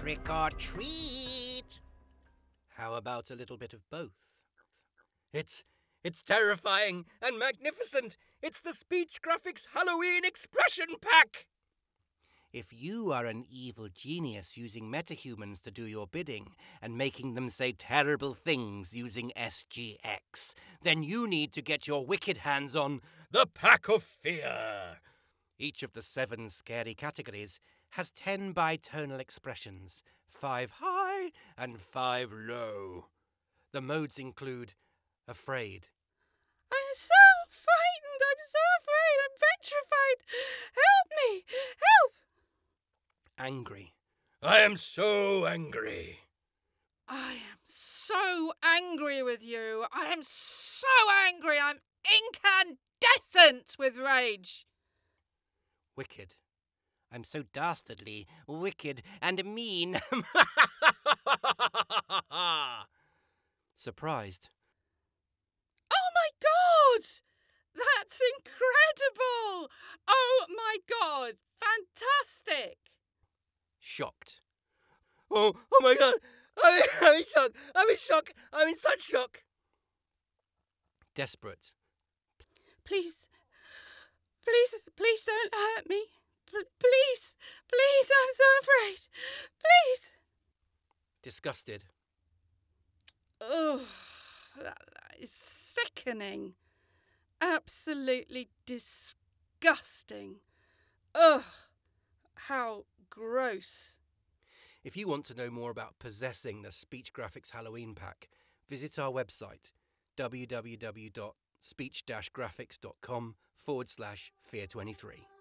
trick or treat. How about a little bit of both? It's it's terrifying and magnificent. It's the Speech Graphics Halloween Expression Pack. If you are an evil genius using metahumans to do your bidding and making them say terrible things using SGX, then you need to get your wicked hands on The Pack of Fear. Each of the seven scary categories has 10 bitonal expressions, 5 high and 5 low. The modes include afraid, I'm so frightened. I'm so afraid. I'm petrified. Help me. Help. angry, I am so angry. I am so angry with you. I am so angry. I'm incandescent with rage. Wicked. I'm so dastardly, wicked, and mean. Surprised. Oh my god! That's incredible! Oh my god! Fantastic! Shocked. Oh, oh my god. I'm, I'm in shock. I'm in shock. I'm in such shock. Desperate. Please, please, please don't hurt me. Please, please, I'm so afraid. Please. Disgusted. Oh, that, that is sickening. Absolutely disgusting. Ugh, how gross. If you want to know more about possessing the Speech Graphics Halloween Pack, visit our website www.speech-graphics.com forward slash fear23.